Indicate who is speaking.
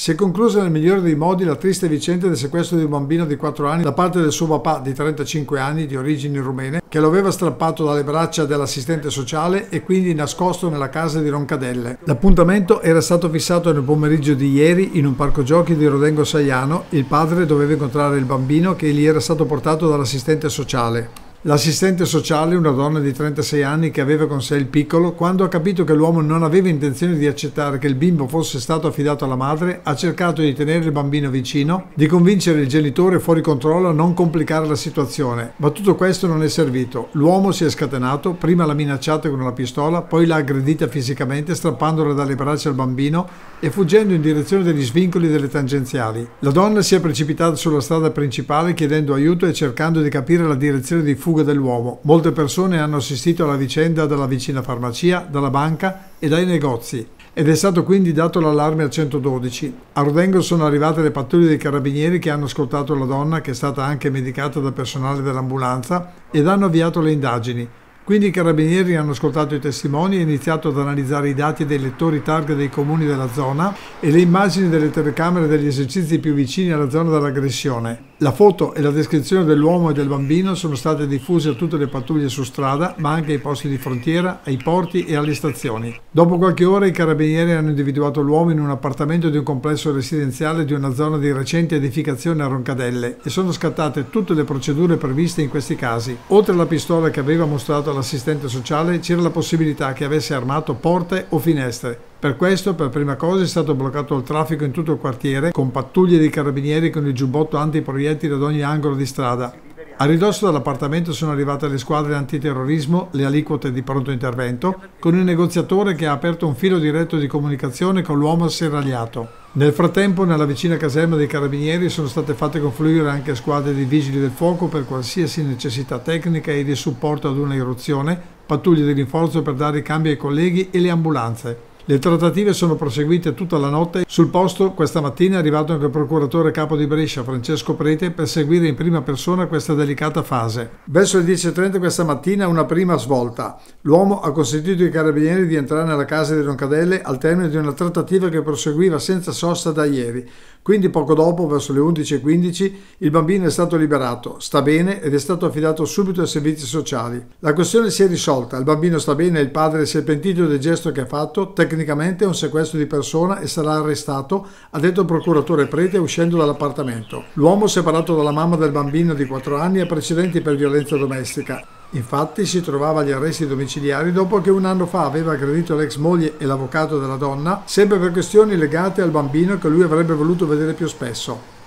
Speaker 1: Si è conclusa nel migliore dei modi la triste vicenda del sequestro di un bambino di 4 anni da parte del suo papà di 35 anni di origini rumene che lo aveva strappato dalle braccia dell'assistente sociale e quindi nascosto nella casa di Roncadelle. L'appuntamento era stato fissato nel pomeriggio di ieri in un parco giochi di Rodengo Saiano. Il padre doveva incontrare il bambino che gli era stato portato dall'assistente sociale. L'assistente sociale, una donna di 36 anni che aveva con sé il piccolo, quando ha capito che l'uomo non aveva intenzione di accettare che il bimbo fosse stato affidato alla madre, ha cercato di tenere il bambino vicino, di convincere il genitore fuori controllo a non complicare la situazione. Ma tutto questo non è servito. L'uomo si è scatenato, prima l'ha minacciata con una pistola, poi l'ha aggredita fisicamente strappandola dalle braccia al bambino e fuggendo in direzione degli svincoli delle tangenziali. La donna si è precipitata sulla strada principale chiedendo aiuto e cercando di capire la direzione di fuga fuga dell'uomo. Molte persone hanno assistito alla vicenda dalla vicina farmacia, dalla banca e dai negozi ed è stato quindi dato l'allarme al 112. A Rodengo sono arrivate le pattuglie dei carabinieri che hanno ascoltato la donna, che è stata anche medicata dal personale dell'ambulanza, ed hanno avviato le indagini. Quindi i carabinieri hanno ascoltato i testimoni e iniziato ad analizzare i dati dei lettori targa dei comuni della zona e le immagini delle telecamere degli esercizi più vicini alla zona dell'aggressione. La foto e la descrizione dell'uomo e del bambino sono state diffuse a tutte le pattuglie su strada, ma anche ai posti di frontiera, ai porti e alle stazioni. Dopo qualche ora i carabinieri hanno individuato l'uomo in un appartamento di un complesso residenziale di una zona di recente edificazione a Roncadelle e sono scattate tutte le procedure previste in questi casi. Oltre alla pistola che aveva mostrato alla l'assistente sociale c'era la possibilità che avesse armato porte o finestre. Per questo, per prima cosa, è stato bloccato il traffico in tutto il quartiere, con pattuglie di carabinieri con il giubbotto antiproiettili ad ogni angolo di strada. A ridosso dell'appartamento sono arrivate le squadre antiterrorismo, le aliquote di pronto intervento, con il negoziatore che ha aperto un filo diretto di comunicazione con l'uomo serragliato. Nel frattempo, nella vicina caserma dei carabinieri sono state fatte confluire anche squadre di vigili del fuoco per qualsiasi necessità tecnica e di supporto ad una eruzione, pattuglie di rinforzo per dare i cambi ai colleghi e le ambulanze. Le trattative sono proseguite tutta la notte. Sul posto questa mattina è arrivato anche il procuratore capo di Brescia, Francesco Prete, per seguire in prima persona questa delicata fase. Verso le 10.30 questa mattina una prima svolta. L'uomo ha consentito ai carabinieri di entrare nella casa di Roncadelle al termine di una trattativa che proseguiva senza sosta da ieri. Quindi poco dopo, verso le 11.15, il bambino è stato liberato, sta bene ed è stato affidato subito ai servizi sociali. La questione si è risolta, il bambino sta bene e il padre si è pentito del gesto che ha fatto, tecnicamente è un sequestro di persona e sarà arrestato, ha detto il procuratore Prete uscendo dall'appartamento. L'uomo separato dalla mamma del bambino di 4 anni ha precedenti per violenza domestica. Infatti si trovava agli arresti domiciliari dopo che un anno fa aveva aggredito l'ex moglie e l'avvocato della donna, sempre per questioni legate al bambino che lui avrebbe voluto vedere più spesso.